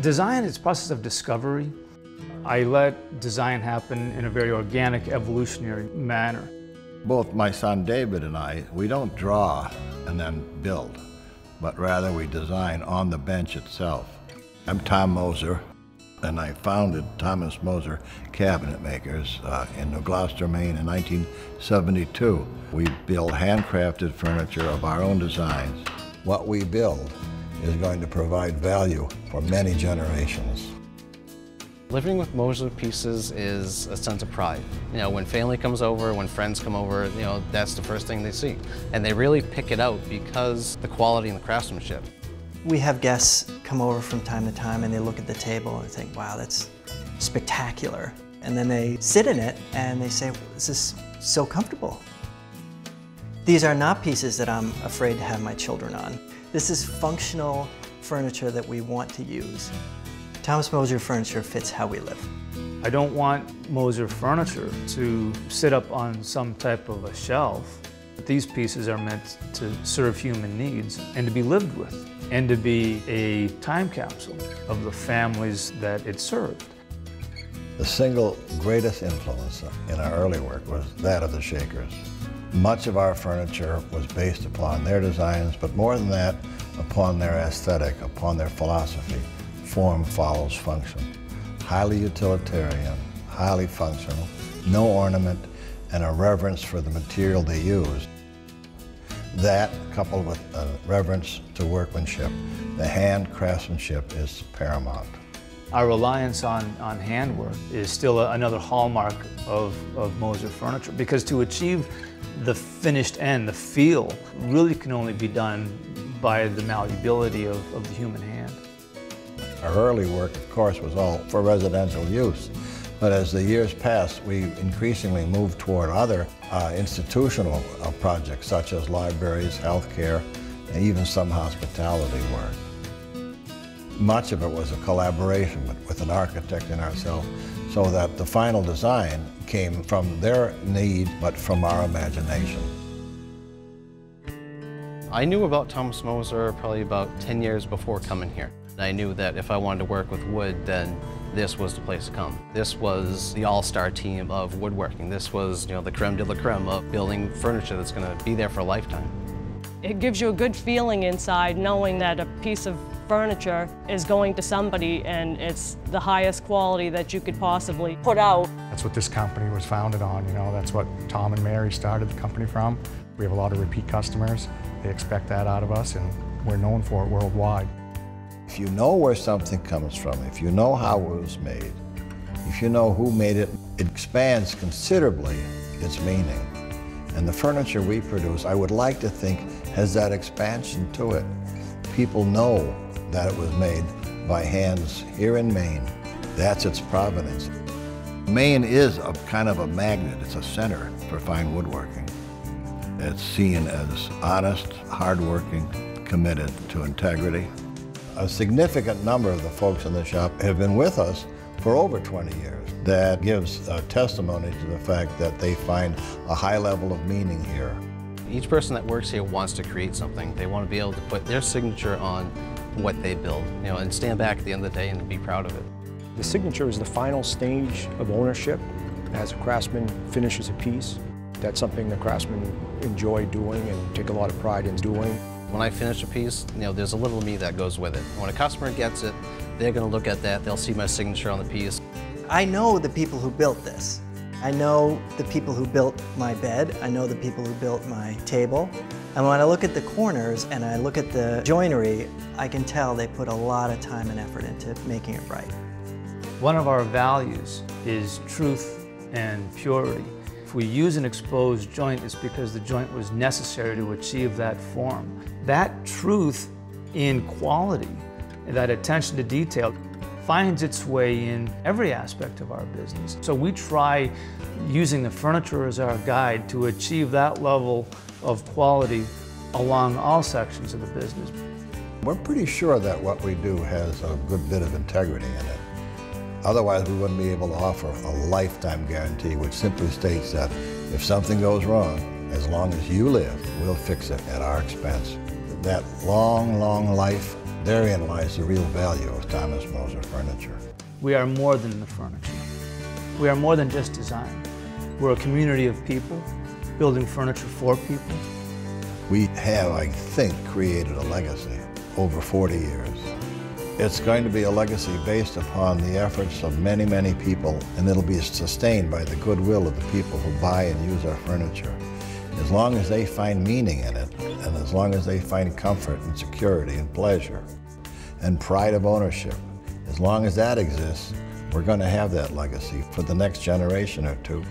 Design is a process of discovery. I let design happen in a very organic, evolutionary manner. Both my son David and I, we don't draw and then build, but rather we design on the bench itself. I'm Tom Moser, and I founded Thomas Moser Cabinet Makers uh, in New Gloucester, Maine in 1972. We build handcrafted furniture of our own designs. What we build is going to provide value for many generations. Living with Moser pieces is a sense of pride. You know, when family comes over, when friends come over, you know, that's the first thing they see. And they really pick it out because the quality and the craftsmanship. We have guests come over from time to time and they look at the table and think, wow, that's spectacular. And then they sit in it and they say, this is so comfortable. These are not pieces that I'm afraid to have my children on. This is functional furniture that we want to use. Thomas Moser furniture fits how we live. I don't want Moser furniture to sit up on some type of a shelf. These pieces are meant to serve human needs and to be lived with and to be a time capsule of the families that it served. The single greatest influence in our early work was that of the Shakers. Much of our furniture was based upon their designs, but more than that, upon their aesthetic, upon their philosophy form follows function. Highly utilitarian, highly functional, no ornament, and a reverence for the material they use. That, coupled with a reverence to workmanship, the hand craftsmanship is paramount. Our reliance on, on handwork is still a, another hallmark of, of Moser furniture because to achieve the finished end, the feel, really can only be done by the malleability of, of the human hand. Our early work, of course, was all for residential use. But as the years passed, we increasingly moved toward other uh, institutional uh, projects, such as libraries, healthcare, and even some hospitality work. Much of it was a collaboration with an architect and ourselves, so that the final design came from their need, but from our imagination. I knew about Thomas Moser probably about 10 years before coming here. I knew that if I wanted to work with wood, then this was the place to come. This was the all-star team of woodworking. This was, you know, the creme de la creme of building furniture that's going to be there for a lifetime. It gives you a good feeling inside knowing that a piece of furniture is going to somebody and it's the highest quality that you could possibly put out. That's what this company was founded on, you know, that's what Tom and Mary started the company from. We have a lot of repeat customers. They expect that out of us and we're known for it worldwide. If you know where something comes from, if you know how it was made, if you know who made it, it expands considerably its meaning. And the furniture we produce, I would like to think, has that expansion to it. People know that it was made by hands here in Maine. That's its provenance. Maine is a kind of a magnet. It's a center for fine woodworking. It's seen as honest, hardworking, committed to integrity, a significant number of the folks in the shop have been with us for over 20 years. That gives uh, testimony to the fact that they find a high level of meaning here. Each person that works here wants to create something. They want to be able to put their signature on what they build, you know, and stand back at the end of the day and be proud of it. The signature is the final stage of ownership. As a craftsman finishes a piece, that's something the craftsmen enjoy doing and take a lot of pride in doing. When I finish a piece, you know, there's a little me that goes with it. When a customer gets it, they're going to look at that, they'll see my signature on the piece. I know the people who built this. I know the people who built my bed. I know the people who built my table. And when I look at the corners and I look at the joinery, I can tell they put a lot of time and effort into making it right. One of our values is truth and purity. If we use an exposed joint, it's because the joint was necessary to achieve that form. That truth in quality, that attention to detail, finds its way in every aspect of our business. So we try using the furniture as our guide to achieve that level of quality along all sections of the business. We're pretty sure that what we do has a good bit of integrity in it. Otherwise, we wouldn't be able to offer a lifetime guarantee, which simply states that if something goes wrong, as long as you live, we'll fix it at our expense. That long, long life Therein lies the real value of Thomas Moser Furniture. We are more than the furniture. We are more than just design. We're a community of people building furniture for people. We have, I think, created a legacy over 40 years. It's going to be a legacy based upon the efforts of many, many people, and it'll be sustained by the goodwill of the people who buy and use our furniture. As long as they find meaning in it, and as long as they find comfort and security and pleasure and pride of ownership, as long as that exists, we're going to have that legacy for the next generation or two.